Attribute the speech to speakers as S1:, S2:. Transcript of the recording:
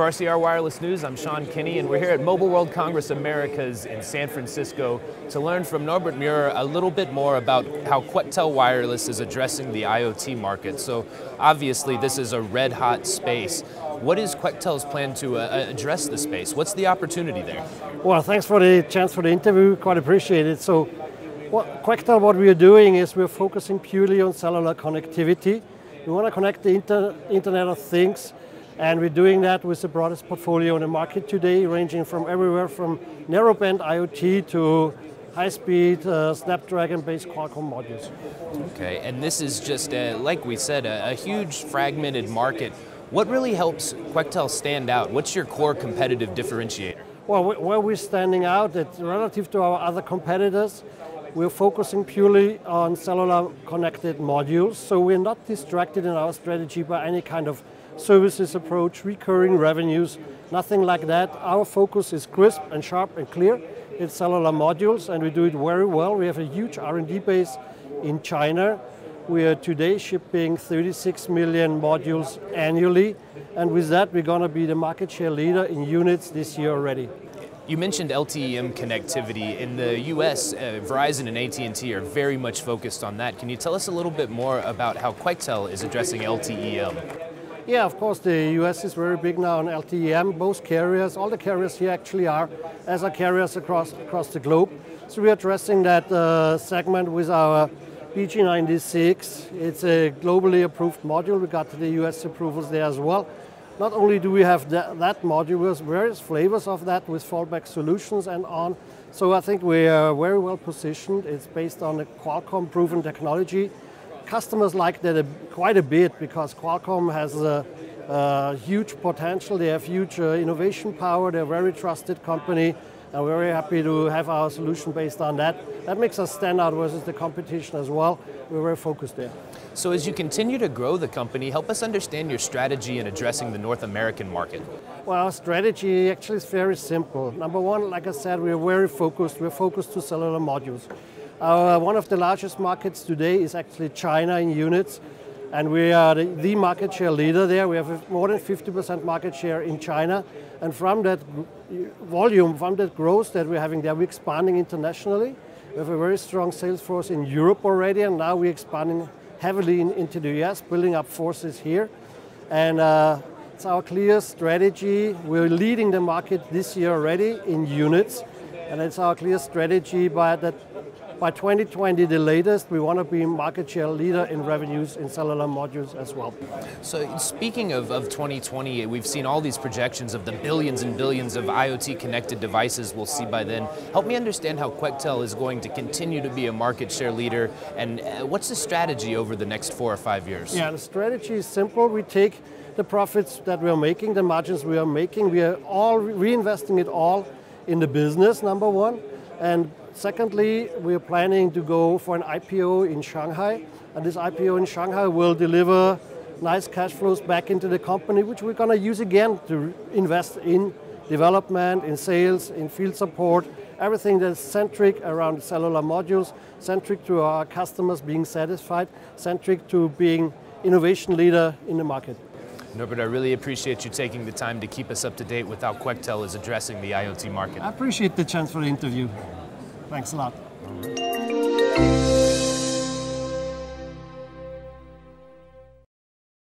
S1: For RCR Wireless News, I'm Sean Kinney, and we're here at Mobile World Congress Americas in San Francisco to learn from Norbert Muhrer a little bit more about how Quectel Wireless is addressing the IoT market. So, obviously, this is a red hot space. What is Quectel's plan to uh, address the space? What's the opportunity there?
S2: Well, thanks for the chance for the interview. Quite appreciate it. So, what, Quectel, what we are doing is we're focusing purely on cellular connectivity. We want to connect the inter Internet of Things and we're doing that with the broadest portfolio in the market today, ranging from everywhere from narrowband IoT to high-speed uh, Snapdragon-based Qualcomm modules.
S1: Okay, and this is just, like we said, a, a, huge fragmented market. What really helps Quectel stand out? What's your core competitive differentiator?
S2: Well, where we're standing out, that relative to our other competitors, we're focusing purely on cellular connected modules, so we're not distracted in our strategy by any kind of services approach, recurring revenues, nothing like that. Our focus is crisp and sharp and clear. It's cellular modules and we do it very well. We have a huge R&D base in China. We are today shipping 36 million modules annually and with that we're going to be the market share leader in units this year already.
S1: You mentioned LTE-M connectivity. In the US, uh, Verizon and AT&T are very much focused on that. Can you tell us a little bit more about how Quectel is addressing LTE-M?
S2: Yeah, of course, the US is very big now on LTE-M. Both carriers, all the carriers here actually are, as are carriers across, across the globe. So we're addressing that uh, segment with our BG96. It's a globally approved module. We got the US approvals there as well. Not only do we have that, that module, we have various flavors of that with fallback solutions and on. So I think we are very well positioned. It's based on a Qualcomm proven technology customers like that quite a bit because Qualcomm has a, a huge potential. They have huge uh, innovation power. They're a very trusted company. And we're very happy to have our solution based on that. That makes us stand out versus the competition as well. We're very focused there.
S1: So as you continue to grow the company, help us understand your strategy in addressing the North American market.
S2: Well, our strategy actually is very simple. Number one, like I said, we're very focused. We're focused to cellular modules. Uh, one of the largest markets today is actually China in units, and we are the, market share leader there. We have more than 50% market share in China, and from that volume, from that growth that we're having there, we're expanding internationally. We have a very strong sales force in Europe already, and now we're expanding heavily in, into the US, building up forces here. And uh, it's our clear strategy. We're leading the market this year already in units, and it's our clear strategy by that by 2020, the latest, we want to be market share leader in revenues in cellular modules as well.
S1: So speaking of, of 2020, we've seen all these projections of the billions and billions of IoT connected devices we'll see by then. Help me understand how Quectel is going to continue to be a market share leader and uh, what's the strategy over the next four or five years?
S2: Yeah, the strategy is simple. We take the profits that we are making, the margins we are making, we are all reinvesting it all in the business, number one. And secondly, we're planning to go for an IPO in Shanghai. And this IPO in Shanghai will deliver nice cash flows back into the company, which we're going to use again to invest in development, in sales, in field support, everything that's centric around cellular modules, centric to our customers being satisfied, centric to being innovation leader in the market.
S1: Norbert, I really appreciate you taking the time to keep us up to date with how Quectel is addressing the IoT market.
S2: I appreciate the chance for the interview. Thanks a lot.